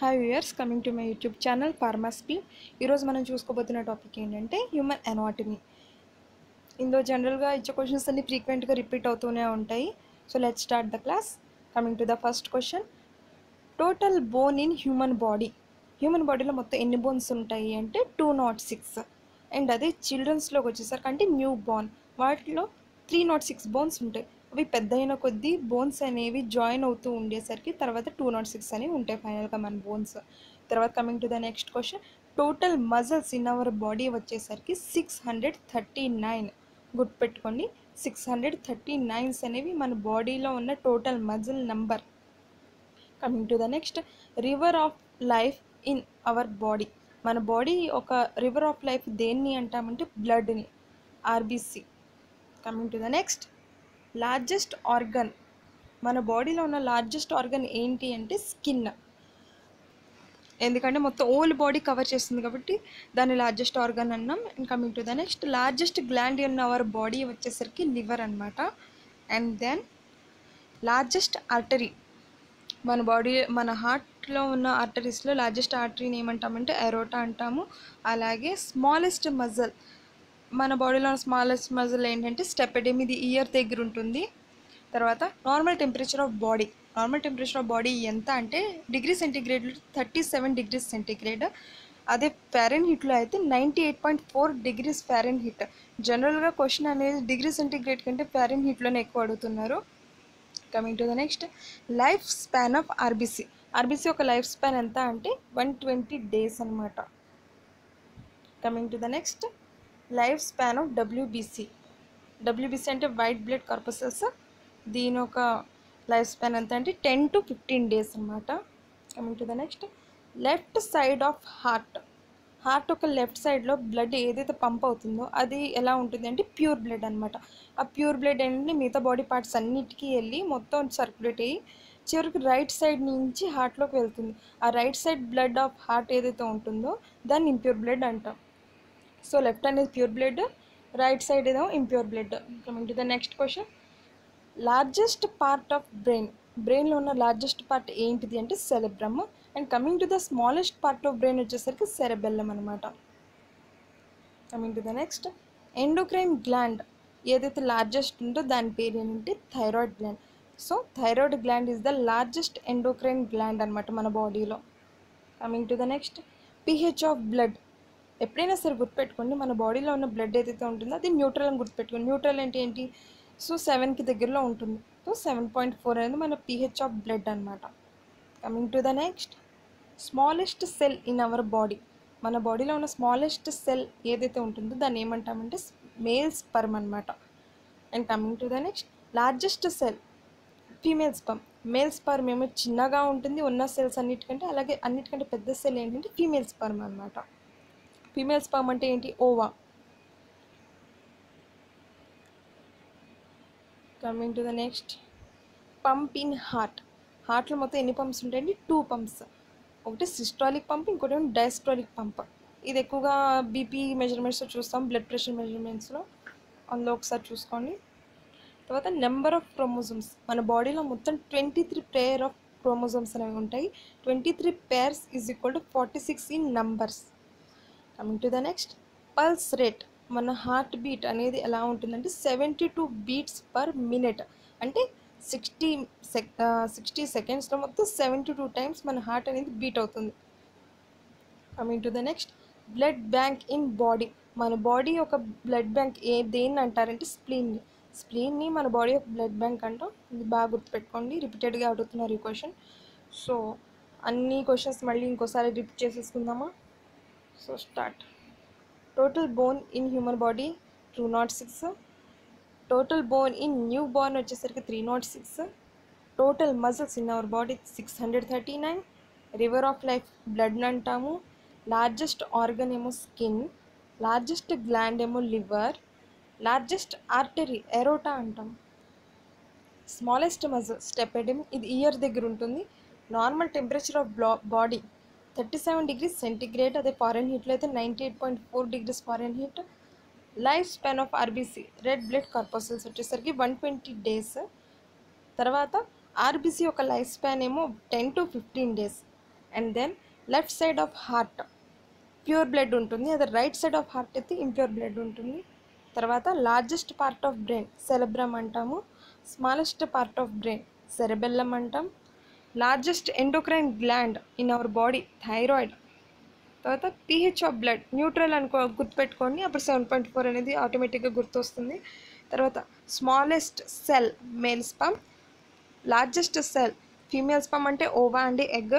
Hi viewers coming to my YouTube channel ఫార్మాస్పీ ఈరోజు మనం చూసుకోబోతున్న టాపిక్ ఏంటంటే హ్యూమన్ అనాటమీ ఇందులో జనరల్గా ఇచ్చే క్వశ్చన్స్ అన్ని ఫ్రీక్వెంట్గా రిపీట్ అవుతూనే ఉంటాయి. So let start the class coming to the first question total bone in human body human బాడీలో మొత్తం ఎన్ని బోన్స్ ఉంటాయి అంటే టూ నాట్ సిక్స్ అండ్ అదే చిల్డ్రన్స్లోకి వచ్చేసరికి అంటే న్యూ బోర్న్ వాటిలో త్రీ నాట్ సిక్స్ బోన్స్ ఉంటాయి. అవి పెద్ద అయిన కొద్దీ బోన్స్ అనేవి జాయిన్ అవుతూ ఉండేసరికి తర్వాత టూ నాట్ సిక్స్ అనేవి ఉంటాయి ఫైనల్గా మన బోన్స్. తర్వాత coming to the next question. Total muscles in our body వచ్చేసరికి సిక్స్ హండ్రెడ్ థర్టీ నైన్. గుర్తుపెట్టుకోండి సిక్స్ హండ్రెడ్ థర్టీ నైన్స్ అనేవి మన బాడీలో ఉన్న total muscle number. Coming to the next river of life in our body. మన body ఒక river of life దేన్ని అంటామంటే బ్లడ్ని. RBC. Coming to the next. Largest organ మన బాడీలో ఉన్న లార్జెస్ట్ ఆర్గన్ ఏంటి అంటే స్కిన్. ఎందుకంటే మొత్తం ఓల్ బాడీ కవర్ చేస్తుంది కాబట్టి దాన్ని లార్జెస్ట్ ఆర్గన్ అన్నాం. And coming to the next largest gland in our body వచ్చేసరికి లివర్ అనమాట అండ్ దెన్ లార్జెస్ట్ ఆర్టరీ మన బాడీ మన హార్ట్లో ఉన్న ఆర్టరీస్లో లార్జెస్ట్ ఆర్టరీని ఏమంటామంటే ఎరోటా అంటాము. అలాగే స్మాలెస్ట్ మజల్ మన బాడీలో స్మాలెస్ట్ మజిల్ ఏంటంటే స్టెపెడమ్ ఇది ఇయర్ దగ్గర ఉంటుంది. తర్వాత normal temperature of body normal temperature of body ఎంత అంటే degree centigrade thirty seven degrees centigrade అదే ఫ్యారెన్ హీట్లో అయితే ninety eight point four degrees Fahrenheit జనరల్గా క్వశ్చన్ అనేది డిగ్రీ సెంటీగ్రేడ్ కంటే ఫ్యారెన్ హీట్లోనే ఎక్కువ అడుగుతున్నారు. Coming to the next life span of RBC RBC ఒక లైఫ్ స్పాన్ ఎంత అంటే వన్ ట్వంటీ డేస్ అనమాట coming to the next life span of WBC WBC అంటే వైట్ బ్లడ్ కార్పసెల్స్ దీని ఒక లైఫ్ స్పాన్ ఎంత అంటే టెన్ టు ఫిఫ్టీన్ డేస్ అనమాట coming to the next left side of heart. Heart ఒక లెఫ్ట్ సైడ్లో blood ఏదైతే పంప్ అవుతుందో అది ఎలా ఉంటుంది అంటే ప్యూర్ బ్లడ్ అనమాట ఆ ప్యూర్ బ్లడ్ ఏంటంటే మిగతా బాడీ పార్ట్స్ అన్నిటికీ వెళ్ళి మొత్తం సర్క్యులేట్ అయ్యి చివరికి రైట్ సైడ్ నుంచి హార్ట్లోకి వెళ్తుంది. ఆ right side blood of heart ఏదైతే ఉంటుందో దాన్ని ఇంప్యూర్ బ్లడ్ అంటాం. సో లెఫ్ట్ అనేది ప్యూర్ బ్లడ్ రైట్ సైడ్ ఏదో impure blood. Coming to the next question largest part of brain బ్రెయిన్లో ఉన్న లార్జెస్ట్ పార్ట్ ఏంటిది అంటే cerebrum and coming to the smallest part of brain వచ్చేసరికి సెరబెల్లం అనమాట coming to the next endocrine gland ఏదైతే largest ఉందో దాని పేరు ఏంటంటే thyroid gland so thyroid gland is the largest endocrine gland అనమాట మన బాడీలో coming to the next pH of blood ఎప్పుడైనా సరే గుర్తుపెట్టుకోండి మన బాడీలో ఉన్న బ్లడ్ ఏదైతే ఉంటుందో అది న్యూట్రల్ అని గుర్తుపెట్టుకోండి. న్యూట్రల్ అంటే ఏంటి? సో సెవెన్కి దగ్గరలో ఉంటుంది. సో సెవెన్ పాయింట్ ఫోర్ అనేది మన పిహెచ్ ఆఫ్ బ్లడ్ అనమాట coming to the next smallest cell in our body మన బాడీలో ఉన్న స్మాలెస్ట్ సెల్ ఏదైతే ఉంటుందో దాన్ని ఏమంటామంటే మేల్ స్పర్మ్ అనమాట and coming to the next largest cell female sperm male sperm ఏమో చిన్నగా ఉంటుంది. ఉన్న సెల్స్ అన్నిటికంటే అలాగే అన్నిటికంటే పెద్ద సెల్ ఏంటంటే ఫీమేల్ స్పర్మ్ అనమాట ఫీమేల్ స్పర్మ్ అంటే ఏంటి? Ova. Coming to the next pump in heart హార్ట్లో మొత్తం ఎన్ని పంప్స్ ఉంటాయండి? టూ పంప్స్ ఒకటి సిస్టాలిక్ పంప్ ఇంకోటి డైస్ట్రాలిక్ పంప్ ఇది ఎక్కువగా బీపీ మెజర్మెంట్స్లో చూస్తాం బ్లడ్ ప్రెషర్ మెజర్మెంట్స్లో అందులో ఒకసారి చూసుకోండి. తర్వాత నెంబర్ ఆఫ్ క్రోమోజోమ్స్ మన బాడీలో మొత్తం twenty three pair of chromosomes అనేవి ఉంటాయి. Twenty three pairs is equal to forty six in numbers coming to the next pulse rate మన హార్ట్ బీట్ అనేది ఎలా ఉంటుందంటే seventy two beats per minute అంటే సిక్స్టీ సెక్ సిక్స్టీ సెకండ్స్లో మొత్తం seventy two times మన హార్ట్ అనేది బీట్ అవుతుంది. Coming to the next blood bank in body మన బాడీ ఒక బ్లడ్ బ్యాంక్ ఏ దేన్ని అంటారంటే స్ప్లీన్ని స్ప్లీన్ని మన బాడీ ఒక బ్లడ్ బ్యాంక్ అంటాం. ఇది బాగా గుర్తుపెట్టుకోండి. రిపీటెడ్గా అడుగుతున్నారు ఈ క్వశ్చన్ సో అన్ని క్వశ్చన్స్ మళ్ళీ ఇంకోసారి రిపీట్ చేసేసుకుందామా? So start total bone in human body two nought six total bone in newborn వచ్చేసరికి three nought six total muscles in our body six hundred thirty nine river of life blood అంటాము. Largest organ ఏమో skin largest gland ఏమో liver largest artery aorta అంటాం smallest muscle stapedium ఇది ear దగ్గర ఉంటుంది. Normal temperature of body thirty seven degrees centigrade అదే ఫారెన్ హీట్లో అయితే ninety eight point four degrees Fahrenheit life span of RBC red blood corpuscles వచ్చేసరికి వన్ ట్వంటీ డేస్. తర్వాత ఆర్బీసీ ఒక లైఫ్ స్పాన్ ఏమో ten to fifteen days. And then left side of heart pure blood ఉంటుంది. అదే right side of heart అయితే impure blood ఉంటుంది. తర్వాత largest part of brain cerebrum అంటాము. Smallest part of brain cerebellum అంటాం. Largest endocrine gland in our body thyroid తర్వాత pH of blood neutral అనుకో గుర్తుపెట్టుకోండి. అప్పుడు సెవెన్ పాయింట్ ఫోర్ అనేది ఆటోమేటిక్గా గుర్తొస్తుంది. తర్వాత smallest cell male sperm largest cell female sperm అంటే ఓవా అండి ఎగ్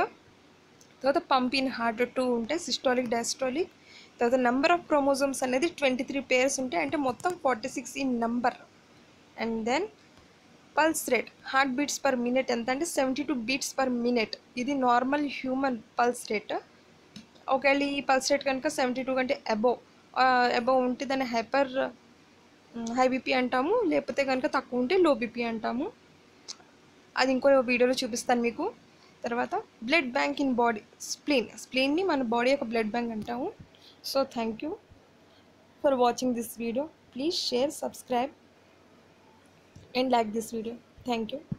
తర్వాత పంప్ ఇన్ హార్ట్ టూ ఉంటాయి సిస్టాలిక్ డయాస్టాలిక్ తర్వాత నెంబర్ ఆఫ్ క్రోమోజోమ్స్ అనేది ట్వంటీ త్రీ పేర్స్ ఉంటాయి అంటే మొత్తం forty six in number and then pulse rate heart beats per minute ఎంత అంటే seventy two beats per minute. ఇది నార్మల్ హ్యూమన్ పల్స్ రేట్ ఒకవేళ ఈ పల్స్ రేట్ కనుక సెవెంటీ టూ కంటే అబోవ్ అబోవ్ ఉంటే దాన్ని హైపర్ హై బీపీ అంటాము లేకపోతే కనుక తక్కువ ఉంటే లో బీపీ అంటాము. అది ఇంకో వీడియోలో చూపిస్తాను మీకు. తర్వాత blood bank in body spleen. స్ప్లీన్ని మన బాడీ యొక్క బ్లడ్ బ్యాంక్ అంటాము. So thank you for watching this video. Please share subscribe. And like this video. Thank you